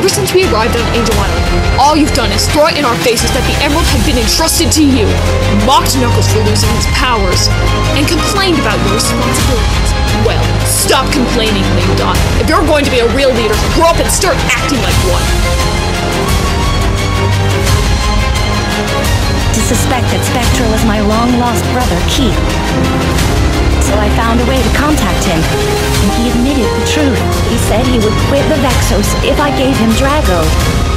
Ever since we arrived on Angel Island, all you've done is throw it in our faces that the Emerald had been entrusted to you, mocked Knuckles for losing his powers, and complained about your responsibilities. Well, stop complaining, Link Dot. If you're going to be a real leader, grow up and start acting like one. To suspect that Spectra is my long-lost brother, Keith. So I found a way to contact him, and he admitted the truth. Said he would quit the Vexos if I gave him Drago.